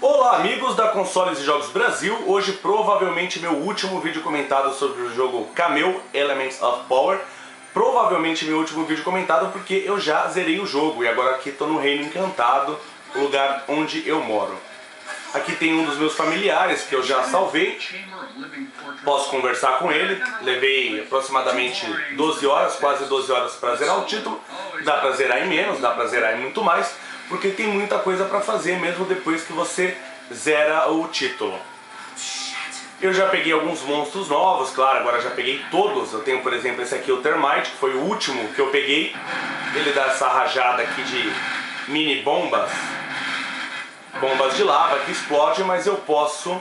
Olá amigos da Consoles e Jogos Brasil, hoje provavelmente meu último vídeo comentado sobre o jogo Camel Elements of Power Provavelmente meu último vídeo comentado porque eu já zerei o jogo e agora aqui estou no Reino Encantado, o lugar onde eu moro. Aqui tem um dos meus familiares que eu já salvei, posso conversar com ele, levei aproximadamente 12 horas, quase 12 horas para zerar o título, dá para zerar em menos, dá para zerar em muito mais, porque tem muita coisa para fazer mesmo depois que você zera o título. Eu já peguei alguns monstros novos, claro, agora já peguei todos. Eu tenho, por exemplo, esse aqui, o Termite, que foi o último que eu peguei. Ele dá essa rajada aqui de mini bombas, bombas de lava que explode, mas eu posso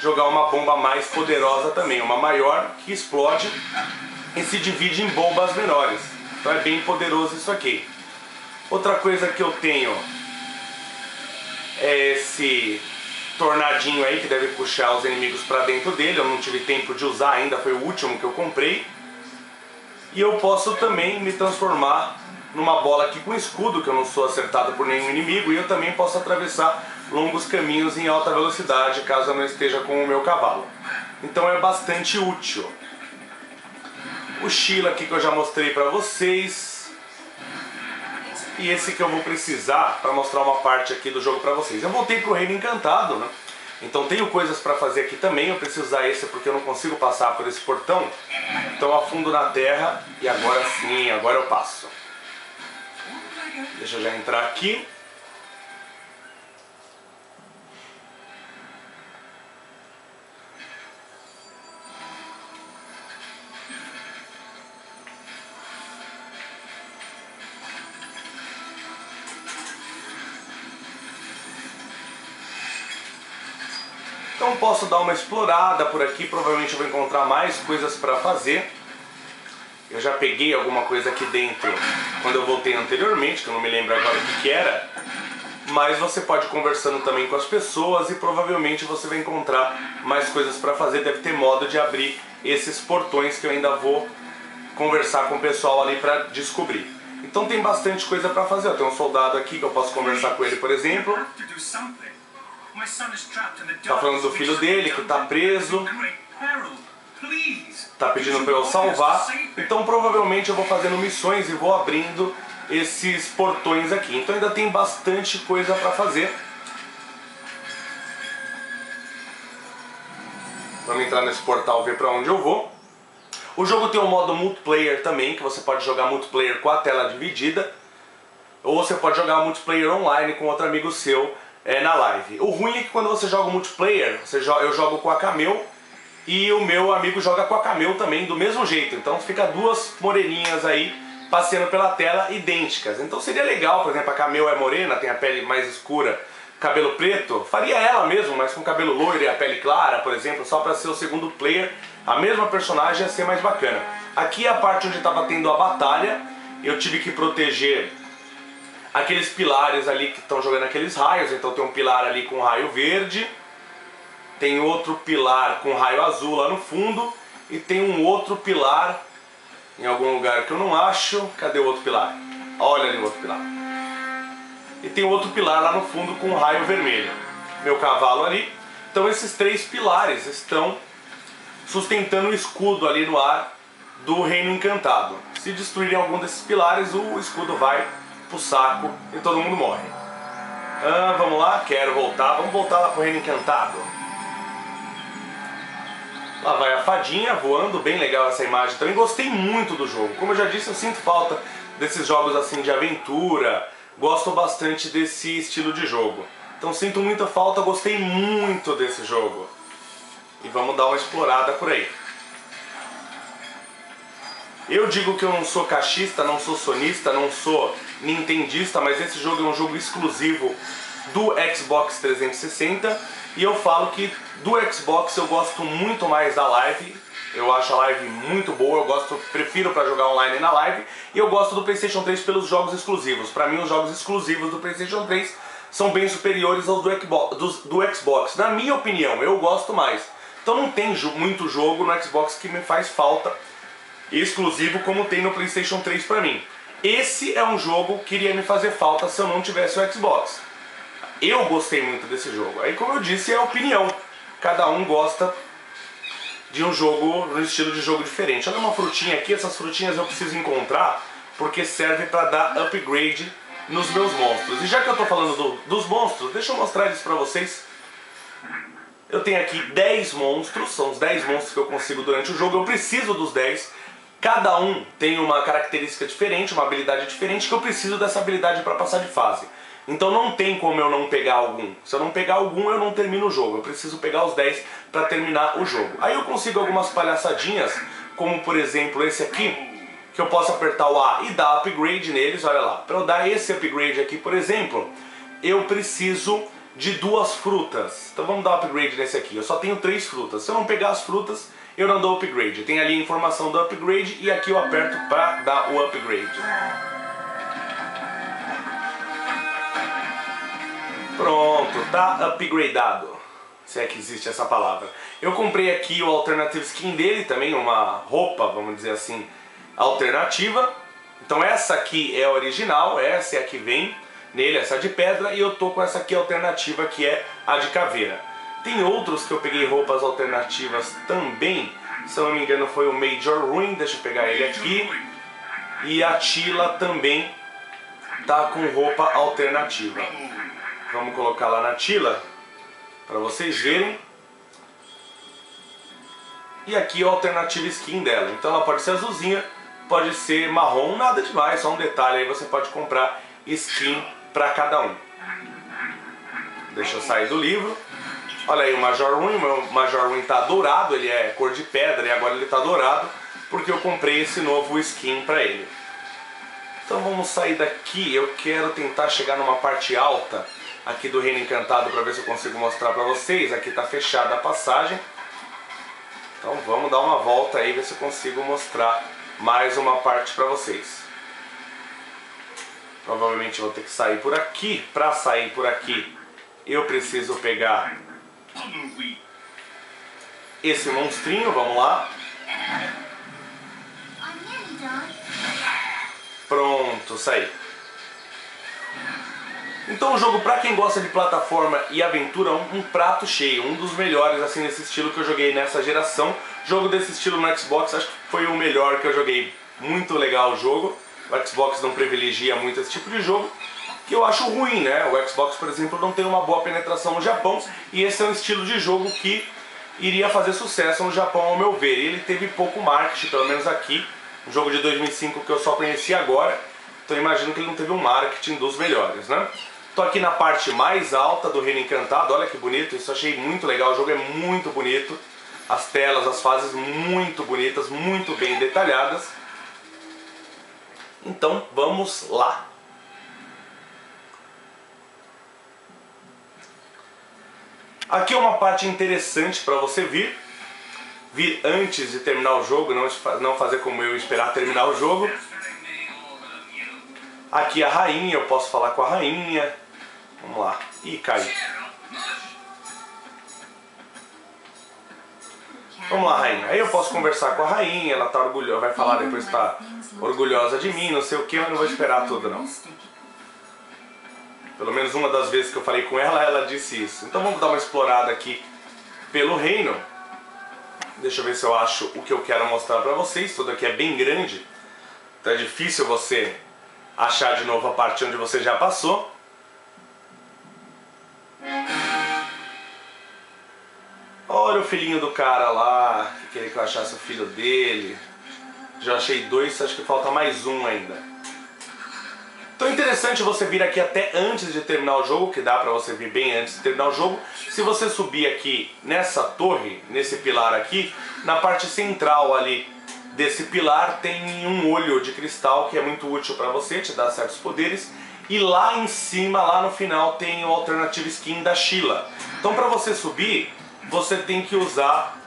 jogar uma bomba mais poderosa também, uma maior que explode e se divide em bombas menores. Então é bem poderoso isso aqui. Outra coisa que eu tenho é esse tornadinho aí que deve puxar os inimigos para dentro dele. Eu não tive tempo de usar ainda, foi o último que eu comprei. E eu posso também me transformar numa bola aqui com escudo, que eu não sou acertado por nenhum inimigo. E eu também posso atravessar longos caminhos em alta velocidade, caso eu não esteja com o meu cavalo. Então é bastante útil. O Sheila aqui que eu já mostrei para vocês e esse que eu vou precisar para mostrar uma parte aqui do jogo para vocês. Eu voltei pro Reino Encantado, né? Então tenho coisas para fazer aqui também, eu preciso usar esse porque eu não consigo passar por esse portão. Então afundo na terra e agora sim, agora eu passo. Deixa eu já entrar aqui. Então posso dar uma explorada por aqui, provavelmente eu vou encontrar mais coisas para fazer. Eu já peguei alguma coisa aqui dentro quando eu voltei anteriormente, que eu não me lembro agora o que, que era. Mas você pode ir conversando também com as pessoas e provavelmente você vai encontrar mais coisas para fazer. Deve ter modo de abrir esses portões que eu ainda vou conversar com o pessoal ali para descobrir. Então tem bastante coisa para fazer. Eu tenho um soldado aqui que eu posso conversar com ele, por exemplo. Tá falando do filho dele que tá preso. Tá pedindo para eu salvar. Então provavelmente eu vou fazendo missões e vou abrindo esses portões aqui. Então ainda tem bastante coisa para fazer. Vamos entrar nesse portal ver para onde eu vou. O jogo tem um modo multiplayer também, que você pode jogar multiplayer com a tela dividida. Ou você pode jogar multiplayer online com outro amigo seu é, na live. O ruim é que quando você joga multiplayer, você eu jogo com a Camel e o meu amigo joga com a Camel também do mesmo jeito. Então fica duas moreninhas aí passeando pela tela idênticas. Então seria legal, por exemplo, a Camel é morena, tem a pele mais escura, cabelo preto, faria ela mesmo, mas com cabelo loiro e a pele clara, por exemplo, só para ser o segundo player, a mesma personagem ia ser mais bacana. Aqui é a parte onde estava tendo a batalha, eu tive que proteger aqueles pilares ali que estão jogando aqueles raios. Então tem um pilar ali com raio verde, tem outro pilar com raio azul lá no fundo e tem um outro pilar em algum lugar que eu não acho. Cadê o outro pilar? Olha ali o outro pilar. E tem outro pilar lá no fundo com raio vermelho. Meu cavalo ali. Então esses três pilares estão sustentando o escudo ali no ar do Reino Encantado. Se destruírem algum desses pilares, o escudo vai pro saco e todo mundo morre. Ah, vamos lá, quero voltar. Vamos voltar lá pro Reino Encantado. Lá vai a fadinha voando, bem legal essa imagem também. Gostei muito do jogo. Como eu já disse, eu sinto falta desses jogos assim de aventura. Gosto bastante desse estilo de jogo. Então sinto muita falta, gostei muito desse jogo. E vamos dar uma explorada por aí. Eu digo que eu não sou cachista, não sou sonista, não sou nintendista, mas esse jogo é um jogo exclusivo do Xbox 360 e eu falo que do Xbox eu gosto muito mais da live. Eu acho a live muito boa, eu gosto, prefiro para jogar online na live e eu gosto do PlayStation 3 pelos jogos exclusivos. Para mim os jogos exclusivos do PlayStation 3 são bem superiores aos do do Xbox. Na minha opinião, eu gosto mais. Então não tem muito jogo no Xbox que me faz falta exclusivo como tem no PlayStation 3 para mim. Esse é um jogo que iria me fazer falta se eu não tivesse o Xbox. Eu gostei muito desse jogo. Aí, como eu disse, é opinião. Cada um gosta de um jogo no estilo de jogo diferente. Olha uma frutinha aqui, essas frutinhas eu preciso encontrar porque serve para dar upgrade nos meus monstros. E já que eu estou falando do, dos monstros, deixa eu mostrar eles para vocês. Eu tenho aqui 10 monstros, são os 10 monstros que eu consigo durante o jogo. Eu preciso dos 10. Cada um tem uma característica diferente, uma habilidade diferente, que eu preciso dessa habilidade para passar de fase. Então não tem como eu não pegar algum. Se eu não pegar algum, eu não termino o jogo. Eu preciso pegar os 10 para terminar o jogo. Aí eu consigo algumas palhaçadinhas, como por exemplo esse aqui, que eu posso apertar o A e dar upgrade neles, olha lá. Para eu dar esse upgrade aqui, por exemplo, eu preciso de duas frutas. Então vamos dar upgrade nesse aqui. Eu só tenho três frutas. Se eu não pegar as frutas, eu não dou upgrade. Tem ali a informação do upgrade e aqui eu aperto para dar o upgrade. Pronto, tá upgradado. Se é que existe essa palavra. Eu comprei aqui o Alternative Skin dele também, uma roupa, vamos dizer assim, alternativa. Então essa aqui é a original, essa é a que vem nele, essa de pedra, e eu tô com essa aqui alternativa que é a de caveira. Tem outros que eu peguei roupas alternativas também, se eu não me engano foi o Major Ruin, deixa eu pegar ele aqui. E a Tila também tá com roupa alternativa. Vamos colocar lá na Tila para vocês verem. E aqui a alternativa skin dela. Então ela pode ser azulzinha, pode ser marrom, nada demais, só um detalhe aí você pode comprar skin para cada um. Deixa eu sair do livro. Olha aí o Major Ruin, o Major Ruin tá dourado, ele é cor de pedra e agora ele tá dourado porque eu comprei esse novo skin para ele. Então vamos sair daqui, eu quero tentar chegar numa parte alta aqui do Reino Encantado para ver se eu consigo mostrar para vocês. Aqui tá fechada a passagem. Então vamos dar uma volta aí, ver se eu consigo mostrar mais uma parte para vocês. Provavelmente vou ter que sair por aqui. Para sair por aqui, eu preciso pegar esse monstrinho, vamos lá. Pronto, saí. Então o jogo, para quem gosta de plataforma e aventura, é um, um, prato cheio, um dos melhores assim nesse estilo que eu joguei nessa geração. Jogo desse estilo no Xbox, acho que foi o melhor que eu joguei. Muito legal o jogo. O Xbox não privilegia muito esse tipo de jogo, que eu acho ruim, né? O Xbox, por exemplo, não tem uma boa penetração no Japão e esse é um estilo de jogo que iria fazer sucesso no Japão, ao meu ver. Ele teve pouco marketing, pelo menos aqui. Um jogo de 2005 que eu só conheci agora, então imagino que ele não teve um marketing dos melhores, né? Tô aqui na parte mais alta do Reino Encantado, olha que bonito, isso achei muito legal, o jogo é muito bonito. As telas, as fases muito bonitas, muito bem detalhadas. Então vamos lá. Aqui é uma parte interessante para você vir. Vir antes de terminar o jogo, não, não fazer como eu esperar terminar o jogo. Aqui a rainha, eu posso falar com a rainha. Vamos lá. Ih, caiu. Vamos lá, rainha. Aí eu posso conversar com a rainha, ela tá orgulhosa, vai falar depois tá orgulhosa de mim, não sei o que, mas não vou esperar tudo não. Pelo menos uma das vezes que eu falei com ela, ela disse isso. Então vamos dar uma explorada aqui pelo reino. Deixa eu ver se eu acho o que eu quero mostrar pra vocês. Tudo aqui é bem grande, então é difícil você achar de novo a parte onde você já passou. Olha o filhinho do cara lá, que queria que eu achasse o filho dele. Já achei dois, acho que falta mais um ainda. Então é interessante você vir aqui até antes de terminar o jogo, que dá pra você vir bem antes de terminar o jogo. Se você subir aqui nessa torre, nesse pilar aqui, na parte central ali desse pilar tem um olho de cristal que é muito útil para você, te dá certos poderes. E lá em cima, lá no final, tem o Alternative Skin da Sheila. Então para você subir, você tem que usar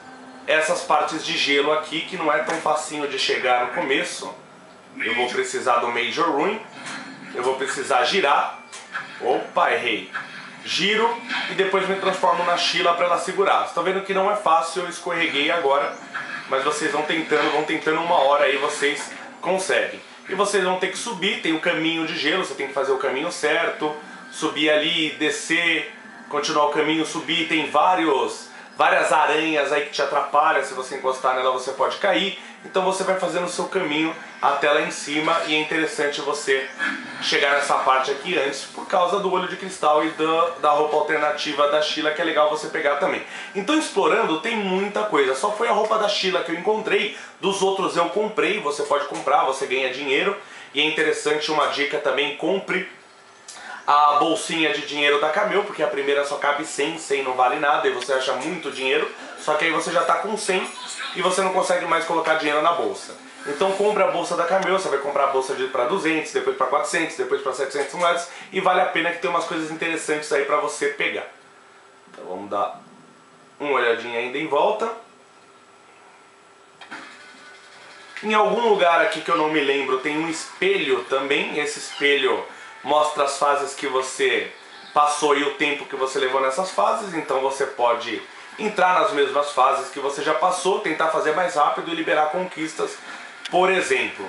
essas partes de gelo aqui, que não é tão facinho de chegar no começo. Eu vou precisar do Major Ruin, eu vou precisar girar. Opa, errei. giro e depois me transformo na Sheila para ela segurar. Vocês estão vendo que não é fácil, eu escorreguei agora, mas vocês vão tentando, vão tentando uma hora aí vocês conseguem. E vocês vão ter que subir, tem o caminho de gelo, você tem que fazer o caminho certo, subir ali, descer, continuar o caminho, subir, tem vários várias aranhas aí que te atrapalham, se você encostar nela você pode cair. Então você vai fazendo o seu caminho até lá em cima e é interessante você chegar nessa parte aqui antes por causa do olho de cristal e da, da roupa alternativa da Sheila que é legal você pegar também. Então explorando tem muita coisa, só foi a roupa da Sheila que eu encontrei, dos outros eu comprei, você pode comprar, você ganha dinheiro e é interessante uma dica também, compre a bolsinha de dinheiro da Camel, porque a primeira só cabe 100, 100 não vale nada e você acha muito dinheiro, só que aí você já está com 100 e você não consegue mais colocar dinheiro na bolsa. Então compre a bolsa da Camel, você vai comprar a bolsa para 200, depois para 400, depois para 700 moedas e vale a pena que tem umas coisas interessantes aí para você pegar. Então vamos dar uma olhadinha ainda em volta. Em algum lugar aqui que eu não me lembro tem um espelho também, esse espelho mostra as fases que você passou e o tempo que você levou nessas fases, então você pode entrar nas mesmas fases que você já passou, tentar fazer mais rápido e liberar conquistas. Por exemplo,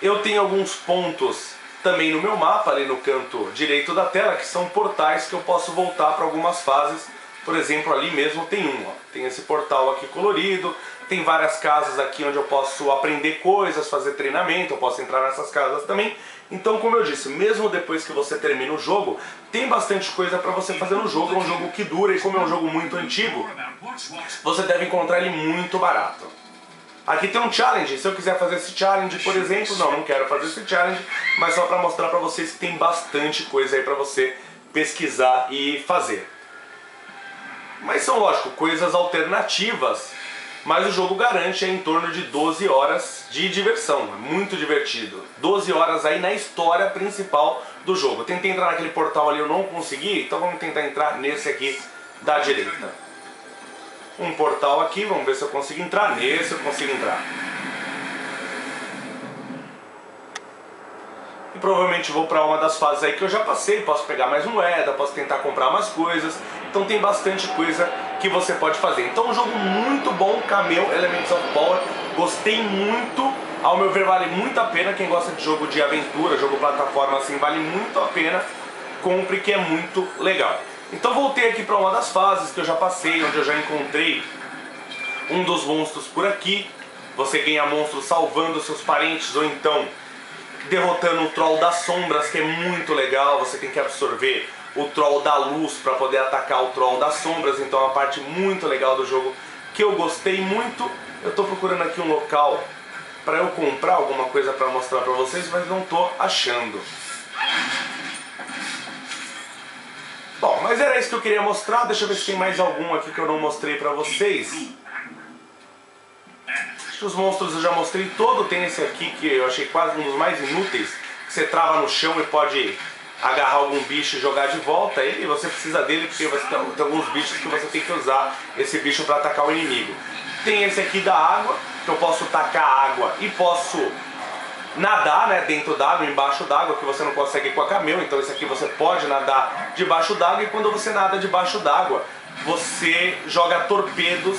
eu tenho alguns pontos também no meu mapa, ali no canto direito da tela, que são portais que eu posso voltar para algumas fases. Por exemplo, ali mesmo tem um, ó. tem esse portal aqui colorido, tem várias casas aqui onde eu posso aprender coisas, fazer treinamento, eu posso entrar nessas casas também. Então, como eu disse, mesmo depois que você termina o jogo, tem bastante coisa para você fazer no jogo. É um jogo que dura e como é um jogo muito antigo, você deve encontrar ele muito barato. Aqui tem um challenge, se eu quiser fazer esse challenge, por exemplo, não, não quero fazer esse challenge, mas só para mostrar para vocês que tem bastante coisa aí para você pesquisar e fazer. Mas são, lógico, coisas alternativas mas o jogo garante em torno de 12 horas de diversão, é muito divertido. 12 horas aí na história principal do jogo. tentei entrar naquele portal ali, eu não consegui, então vamos tentar entrar nesse aqui da direita. Um portal aqui, vamos ver se eu consigo entrar. Nesse eu consigo entrar. E provavelmente vou para uma das fases aí que eu já passei, posso pegar mais moeda, posso tentar comprar mais coisas. Então tem bastante coisa que você pode fazer. Então um jogo muito bom, Camel Elements of Power. Gostei muito, ao meu ver vale muito a pena. Quem gosta de jogo de aventura, jogo plataforma assim, vale muito a pena. Compre que é muito legal. Então voltei aqui para uma das fases que eu já passei, onde eu já encontrei um dos monstros por aqui. Você ganha monstros salvando seus parentes ou então derrotando o Troll das Sombras, que é muito legal. Você tem que absorver o Troll da Luz para poder atacar o Troll das Sombras. Então é uma parte muito legal do jogo que eu gostei muito. Eu estou procurando aqui um local para eu comprar alguma coisa para mostrar para vocês, mas não estou achando. Bom, mas era isso que eu queria mostrar. Deixa eu ver se tem mais algum aqui que eu não mostrei para vocês. Os monstros eu já mostrei todo. Tem esse aqui que eu achei quase um dos mais inúteis. Que você trava no chão e pode agarrar algum bicho e jogar de volta ele, você precisa dele porque você tem, tem alguns bichos que você tem que usar esse bicho para atacar o inimigo. Tem esse aqui da água, que eu posso tacar água e posso nadar né, dentro d'água, embaixo d'água, que você não consegue com a camel, então esse aqui você pode nadar debaixo d'água e quando você nada debaixo d'água, você joga torpedos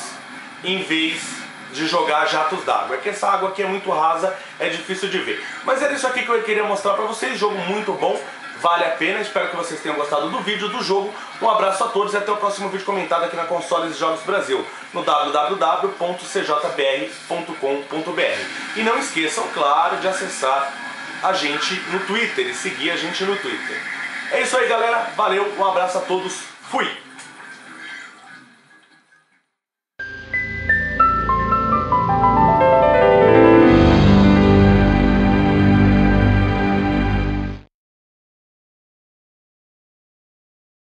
em vez de jogar jatos d'água. É que essa água aqui é muito rasa, é difícil de ver. Mas era isso aqui que eu queria mostrar pra vocês, jogo muito bom, vale a pena, espero que vocês tenham gostado do vídeo, do jogo. Um abraço a todos e até o próximo vídeo comentado aqui na Consoles e Jogos Brasil, no www.cjbr.com.br. E não esqueçam, claro, de acessar a gente no Twitter e seguir a gente no Twitter. É isso aí, galera. Valeu, um abraço a todos. Fui!